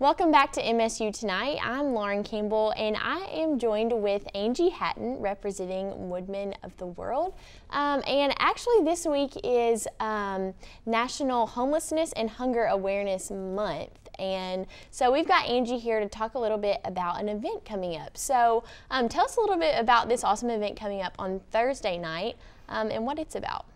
Welcome back to MSU Tonight. I'm Lauren Campbell and I am joined with Angie Hatton representing Woodmen of the World. Um, and actually this week is um, National Homelessness and Hunger Awareness Month. And so we've got Angie here to talk a little bit about an event coming up. So um, tell us a little bit about this awesome event coming up on Thursday night um, and what it's about.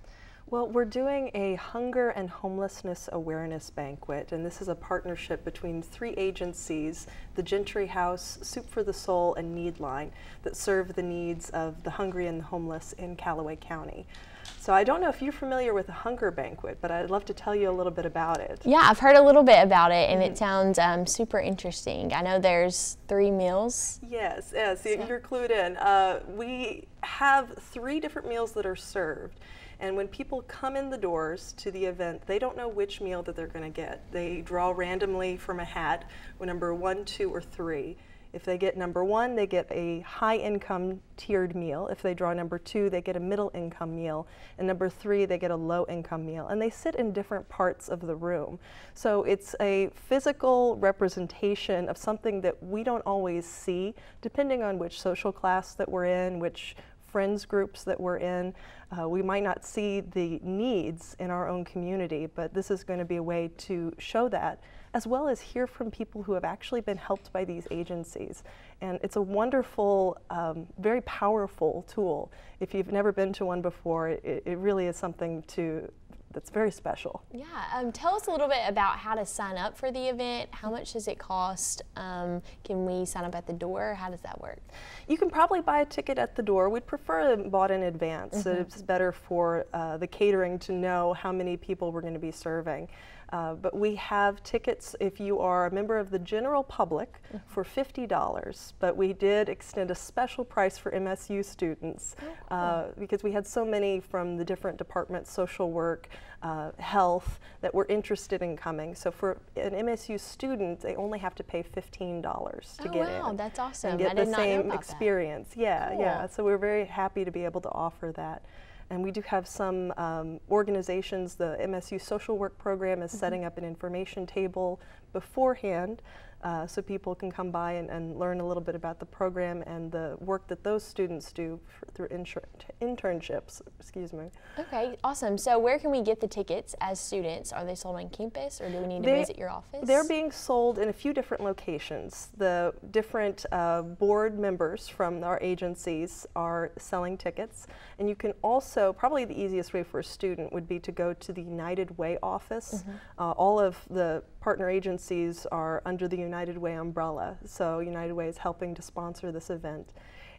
Well, we're doing a hunger and homelessness awareness banquet, and this is a partnership between three agencies the Gentry House, Soup for the Soul, and Needline that serve the needs of the hungry and the homeless in Calloway County. So I don't know if you're familiar with a hunger banquet, but I'd love to tell you a little bit about it. Yeah, I've heard a little bit about it, and mm. it sounds um, super interesting. I know there's three meals. Yes, yes, so. you're clued in. Uh, we have three different meals that are served. And when people come in the doors to the event, they don't know which meal that they're going to get. They draw randomly from a hat, number one, two, or three. If they get number one, they get a high income tiered meal. If they draw number two, they get a middle income meal. And number three, they get a low income meal. And they sit in different parts of the room. So it's a physical representation of something that we don't always see, depending on which social class that we're in, which friends groups that we're in. Uh, we might not see the needs in our own community, but this is going to be a way to show that, as well as hear from people who have actually been helped by these agencies. And it's a wonderful, um, very powerful tool. If you've never been to one before, it, it really is something to that's very special. Yeah, um, tell us a little bit about how to sign up for the event. How much does it cost? Um, can we sign up at the door? How does that work? You can probably buy a ticket at the door. We'd prefer them bought in advance. Mm -hmm. It's better for uh, the catering to know how many people we're going to be serving. Uh, but we have tickets if you are a member of the general public mm -hmm. for $50. But we did extend a special price for MSU students oh, cool. uh, because we had so many from the different departments, social work, uh, health, that were interested in coming. So for an MSU student, they only have to pay $15 to oh, get wow, in. that's awesome. And get I the same experience. That. Yeah, cool. yeah. So we're very happy to be able to offer that. And we do have some um, organizations, the MSU social work program is mm -hmm. setting up an information table beforehand uh, so people can come by and, and, learn a little bit about the program and the work that those students do through internships. Excuse me. Okay, awesome. So where can we get the tickets as students? Are they sold on campus or do we need to they, visit your office? They're being sold in a few different locations. The different uh, board members from our agencies are selling tickets. And you can also, probably the easiest way for a student would be to go to the United Way office. Mm -hmm. uh, all of the partner agencies are under the United Way umbrella. So United Way is helping to sponsor this event.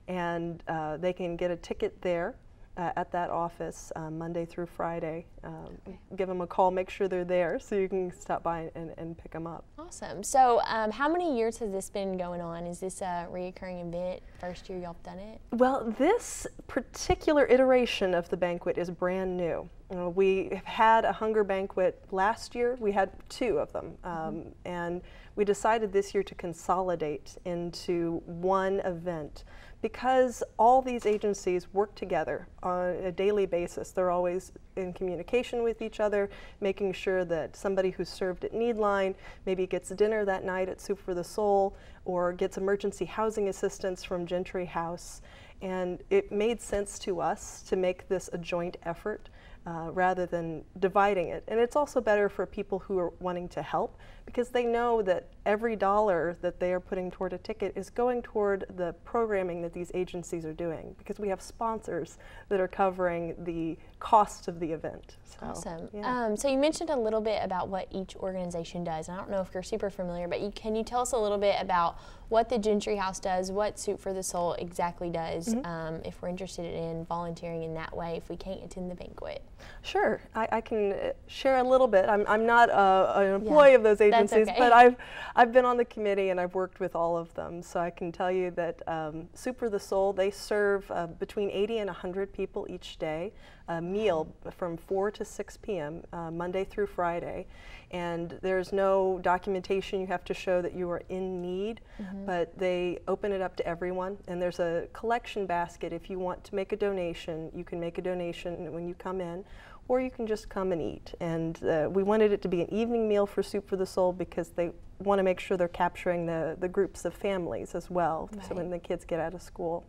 And uh, they can get a ticket there uh, at that office um, Monday through Friday. Um, give them a call, make sure they're there so you can stop by and, and pick them up. Awesome. So, um, how many years has this been going on? Is this a reoccurring event? First year y'all have done it? Well, this particular iteration of the banquet is brand new. Uh, we have had a hunger banquet last year. We had two of them. Mm -hmm. And we decided this year to consolidate into one event because all these agencies work together on a daily basis. They're always in communication with each other, making sure that somebody who's served at Needline maybe gets dinner that night at Soup for the Soul or gets emergency housing assistance from Gentry House. And it made sense to us to make this a joint effort uh, rather than dividing it. And it's also better for people who are wanting to help because they know that every dollar that they are putting toward a ticket is going toward the programming that these agencies are doing because we have sponsors that are covering the cost of the event. So, awesome. Yeah. Um, so you mentioned a little bit about what each organization does. I don't know if you're super familiar, but you, can you tell us a little bit about what the Gentry House does, what Soup for the Soul exactly does, mm -hmm. um, if we're interested in volunteering in that way, if we can't attend the banquet? Sure, I, I can uh, share a little bit. I'm, I'm not a, an employee yeah, of those agencies, okay. but I've, I've been on the committee and I've worked with all of them. So I can tell you that um, Soup for the Soul, they serve uh, between 80 and 100 people each day, a meal from 4 to 6 p.m., uh, Monday through Friday. And there's no documentation you have to show that you are in need, mm -hmm. But they open it up to everyone. And there's a collection basket if you want to make a donation, you can make a donation when you come in or you can just come and eat. And uh, we wanted it to be an evening meal for Soup for the Soul because they want to make sure they're capturing the, the groups of families as well, right. so when the kids get out of school.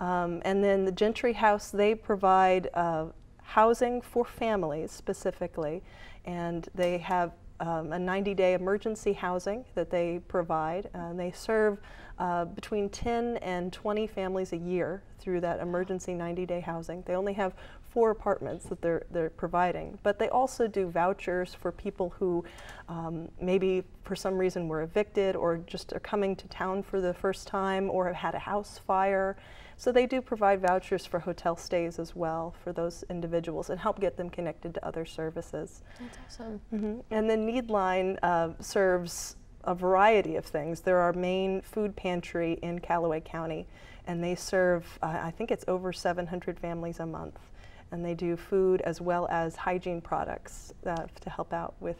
Um, and then the Gentry House, they provide uh, housing for families specifically, and they have um, a 90-day emergency housing that they provide. and they serve uh, between 10 and 20 families a year through that emergency 90-day housing. They only have four apartments that they're, they're providing, but they also do vouchers for people who um, maybe for some reason were evicted or just are coming to town for the first time or have had a house fire. So they do provide vouchers for hotel stays as well for those individuals and help get them connected to other services. That's awesome. Mm -hmm. And the Needline uh, serves a variety of things. They're our main food pantry in Calloway County, and they serve, uh, I think it's over 700 families a month. And they do food as well as hygiene products uh, to help out with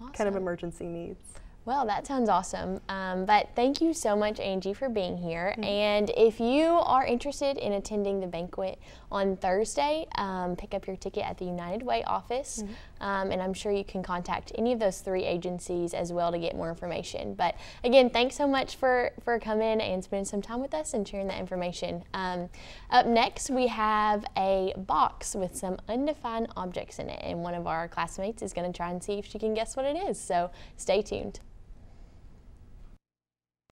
awesome. kind of emergency needs. Well, that sounds awesome. Um, but thank you so much, Angie, for being here. Mm -hmm. And if you are interested in attending the banquet on Thursday, um, pick up your ticket at the United Way office. Mm -hmm. Um, and I'm sure you can contact any of those three agencies as well to get more information. But again, thanks so much for, for coming and spending some time with us and sharing that information. Um, up next, we have a box with some undefined objects in it. And one of our classmates is going to try and see if she can guess what it is. So stay tuned.